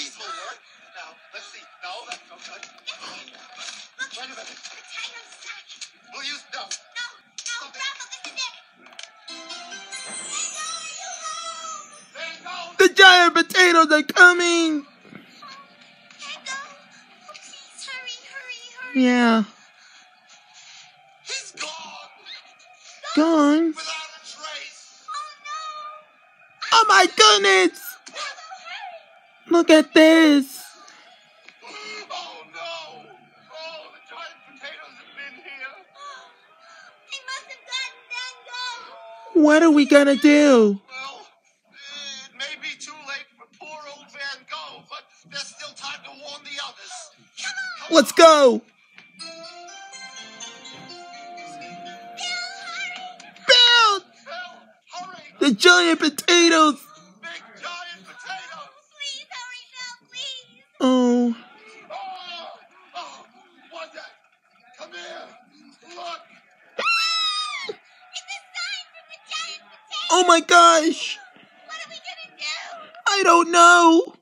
These will work. Now, let's see. No, that's no good. Look, Wait a minute. The tiger's stuck. We'll use no. No, no, Bravo, this is it. The giant potatoes are coming. Tango, please hurry, hurry, hurry. Yeah. He's gone. Gone. gone. Without a trace. Oh no. Oh my goodness no! Echo, hurry! Look at this! Oh no! Oh, the giant potatoes have been here. They must have gotten Van Goat. What are we gonna do? Well, eh, it may be too late for poor old Van Goat, but there's still time to warn the others. Come on! Let's go! Bill, hurry! Bill! Phil, hurry! The giant potatoes! Big giant potatoes! Please hurry, Bill, please! Oh. Oh, oh, what's that? Come here. Look. It's a sign from the giant potato! Oh my gosh! What are we gonna do? I don't know!